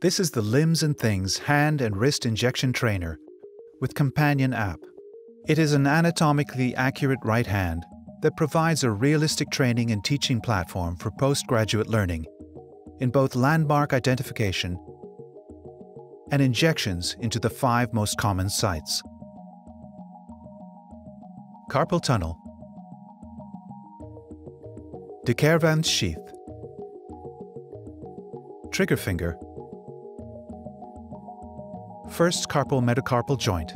This is the Limbs and Things hand and wrist injection trainer with companion app. It is an anatomically accurate right hand that provides a realistic training and teaching platform for postgraduate learning in both landmark identification and injections into the five most common sites. Carpal tunnel, De Quervain's sheath, trigger finger, first carpometacarpal joint,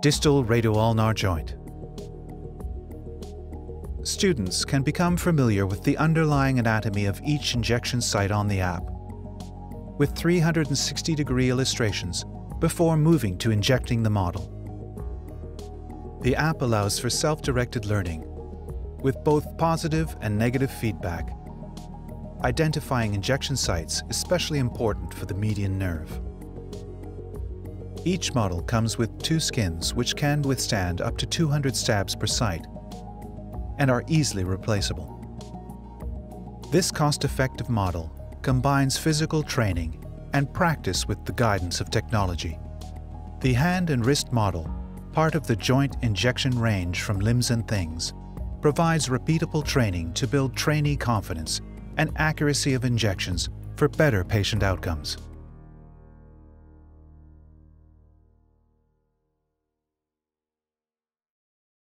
distal radioulnar joint. Students can become familiar with the underlying anatomy of each injection site on the app with 360-degree illustrations before moving to injecting the model. The app allows for self-directed learning with both positive and negative feedback. Identifying injection sites is especially important for the median nerve. Each model comes with two skins which can withstand up to 200 stabs per site and are easily replaceable. This cost-effective model combines physical training and practice with the guidance of technology. The hand and wrist model, part of the joint injection range from Limbs and Things, provides repeatable training to build trainee confidence and accuracy of injections for better patient outcomes.